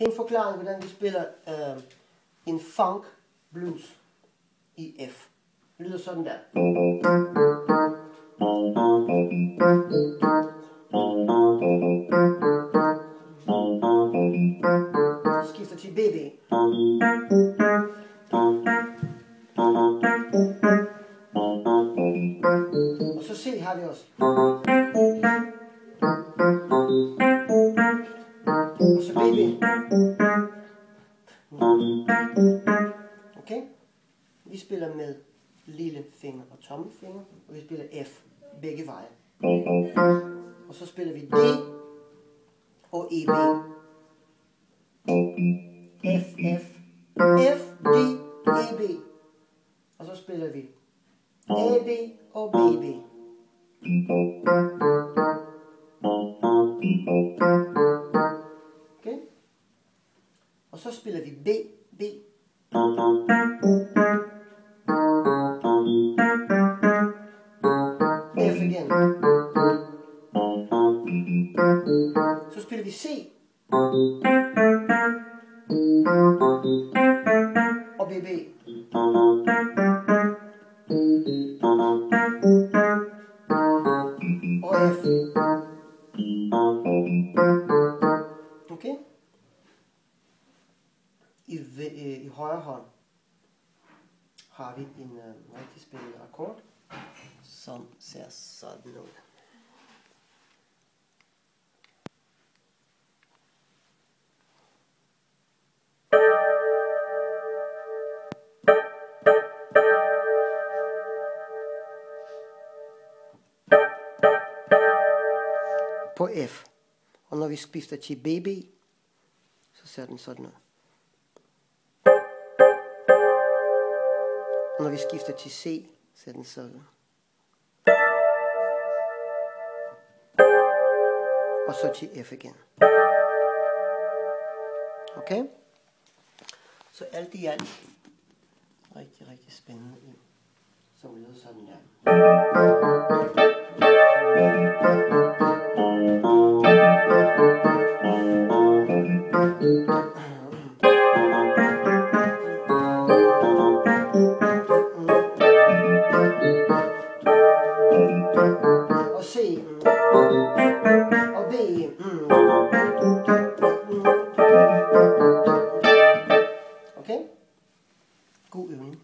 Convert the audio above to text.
en forklaring, hvordan vi spiller øh, en funk blues i F. Det lyder sådan der. Skifter til BB. Og så C har vi også. Okay? Vi spiller med lille finger og tommelfinger, og vi spiller F begge veje. Og så spiller vi D og EB. F, F, F, D, EB. Og så spiller vi AB og BB. Okay? Og så spiller vi B, B. F igen. Så spiller vi C. Og BB. Og F. Okay? I, ve- øh, I højre hånd har vi en øh, rigtig spændende akkord, som ser sådan ud. På F. Og når vi skifter til BB, så ser den sådan ud. Når vi skifter til C, så er den sådan. Og så til F igen. Okay? Så alt i alt rigtig, rigtig spændende ind, Så lyder sådan her. Thank you. Okay? God øvning.